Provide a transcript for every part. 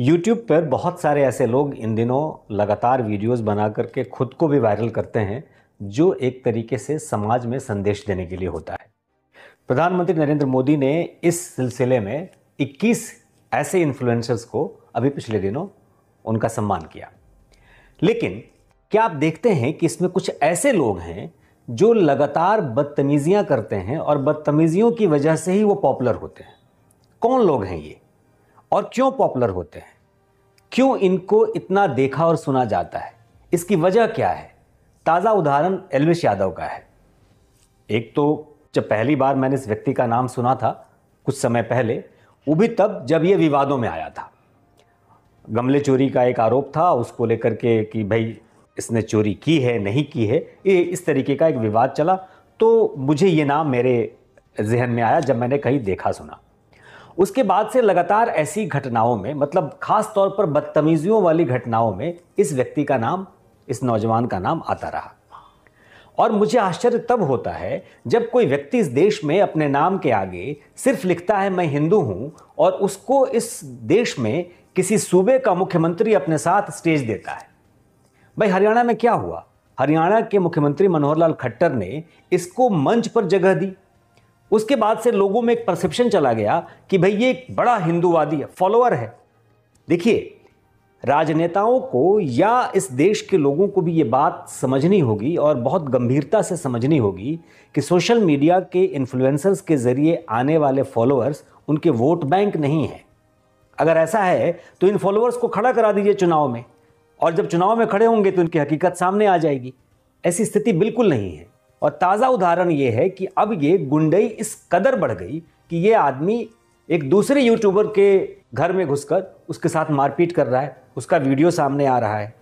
YouTube पर बहुत सारे ऐसे लोग इन दिनों लगातार वीडियोस बना करके खुद को भी वायरल करते हैं, जो एक तरीके से समाज में संदेश देने के लिए होता है। प्रधानमंत्री नरेंद्र मोदी ने इस सिलसिले में 21 ऐसे इन्फ्लुएंसर्स को अभी पिछले दिनों उनका सम्मान किया। लेकिन क्या आप देखते हैं कि इसमें कुछ ऐसे लोग हैं जो लगातार बदतमीजियाँ करते हैं और बदतमीजियों की वजह से ही वो पॉपुलर होते हैं? कौन लोग हैं ये? और क्यों पॉपुलर होते हैं? क्यों इनको इतना देखा और सुना जाता है? इसकी वजह क्या है? ताज़ा उदाहरण एलविश यादव का है। एक तो जब पहली बार मैंने इस व्यक्ति का नाम सुना था, कुछ समय पहले, वो भी तब जब ये विवादों में आया था। गमले चोरी का एक आरोप था, उसको लेकर के कि भाई, इसने चोरी की है, नहीं की है, ये इस तरीके का एक विवाद चला तो मुझे ये नाम मेरे जहन में आया जब मैंने कहीं देखा सुना। उसके बाद से लगातार ऐसी घटनाओं में मतलब खास तौर पर बदतमीजियों वाली घटनाओं में इस व्यक्ति का नाम, इस नौजवान का नाम आता रहा। और मुझे आश्चर्य तब होता है जब कोई व्यक्ति इस देश में अपने नाम के आगे सिर्फ़ लिखता है, मैं हिंदू हूँ, और उसको इस देश में किसी सूबे का मुख्यमंत्री अपने साथ स्टेज देता है। भाई, हरियाणा में क्या हुआ? हरियाणा के मुख्यमंत्री मनोहर लाल खट्टर ने इसको मंच पर जगह दी। उसके बाद से लोगों में एक परसेप्शन चला गया कि भाई ये एक बड़ा हिंदूवादी है फॉलोअर है। देखिए, राजनेताओं को या इस देश के लोगों को भी ये बात समझनी होगी और बहुत गंभीरता से समझनी होगी कि सोशल मीडिया के इन्फ्लुएंसर्स के ज़रिए आने वाले फॉलोअर्स उनके वोट बैंक नहीं है। अगर ऐसा है तो इन फॉलोअर्स को खड़ा करा दीजिए चुनाव में। और जब चुनाव में खड़े होंगे तो उनकी हकीकत सामने आ जाएगी। ऐसी स्थिति बिल्कुल नहीं है। और ताज़ा उदाहरण ये है कि अब ये गुंडई इस कदर बढ़ गई कि ये आदमी एक दूसरे यूट्यूबर के घर में घुसकर उसके साथ मारपीट कर रहा है, उसका वीडियो सामने आ रहा है।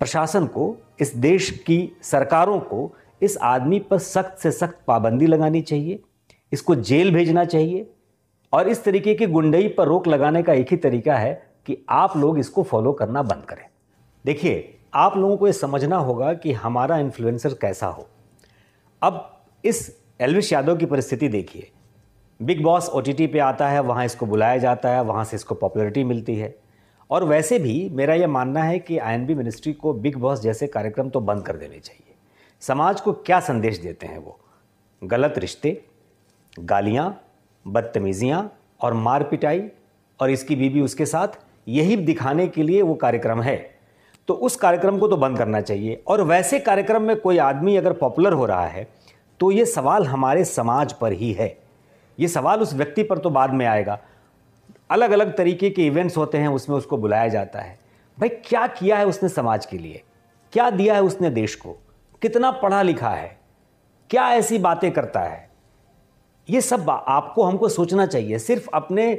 प्रशासन को, इस देश की सरकारों को, इस आदमी पर सख्त से सख्त पाबंदी लगानी चाहिए, इसको जेल भेजना चाहिए और इस तरीके की गुंडई पर रोक लगाने का एक ही तरीका है कि आप लोग इसको फॉलो करना बंद करें। देखिए, आप लोगों को ये समझना होगा कि हमारा इन्फ्लुएंसर कैसा हो। अब इस एलविश यादव की परिस्थिति देखिए। बिग बॉस ओटीटी पे आता है, वहाँ इसको बुलाया जाता है, वहाँ से इसको पॉपुलरिटी मिलती है। और वैसे भी मेरा यह मानना है कि आईएनबी मिनिस्ट्री को बिग बॉस जैसे कार्यक्रम तो बंद कर देने चाहिए। समाज को क्या संदेश देते हैं वो? गलत रिश्ते, गालियाँ बदतमीज़ियाँ और मार पिटाई और इसकी बीबी उसके साथ, यही दिखाने के लिए वो कार्यक्रम है। तो उस कार्यक्रम को तो बंद करना चाहिए। और वैसे कार्यक्रम में कोई आदमी अगर पॉपुलर हो रहा है तो ये सवाल हमारे समाज पर ही है। ये सवाल उस व्यक्ति पर तो बाद में आएगा। अलग अलग तरीके के इवेंट्स होते हैं, उसमें उसको बुलाया जाता है। भाई, क्या किया है उसने समाज के लिए? क्या दिया है उसने देश को? कितना पढ़ा लिखा है? क्या ऐसी बातें करता है? ये सब आपको, हमको सोचना चाहिए। सिर्फ़ अपने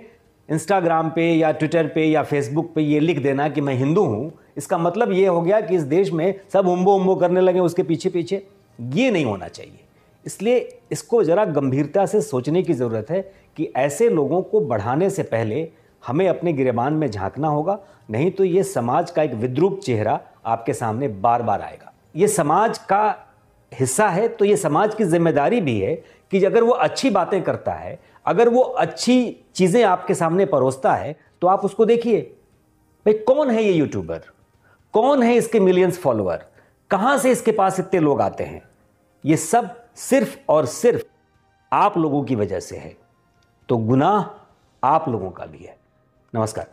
इंस्टाग्राम पे या ट्विटर पे या फेसबुक पे ये लिख देना कि मैं हिंदू हूँ। इसका मतलब ये हो गया कि इस देश में सब उम्बो उम्बो करने लगे, उसके पीछे पीछे। ये नहीं होना चाहिए। इसलिए इसको ज़रा गंभीरता से सोचने की ज़रूरत है कि ऐसे लोगों को बढ़ाने से पहले हमें अपने गिरबान में झांकना होगा, नहीं तो ये समाज का एक विद्रूप चेहरा आपके सामने बार बार आएगा। ये समाज का हिस्सा है तो ये समाज की ज़िम्मेदारी भी है कि अगर वो अच्छी बातें करता है, अगर वो अच्छी चीज़ें आपके सामने परोसता है तो आप उसको देखिए। भाई, कौन है ये यूट्यूबर कौन है इसके मिलियंस फॉलोअर कहाँ से इसके पास इतने लोग आते हैं? ये सब सिर्फ़ और सिर्फ़ आप लोगों की वजह से है। तो गुनाह आप लोगों का भी है। नमस्कार।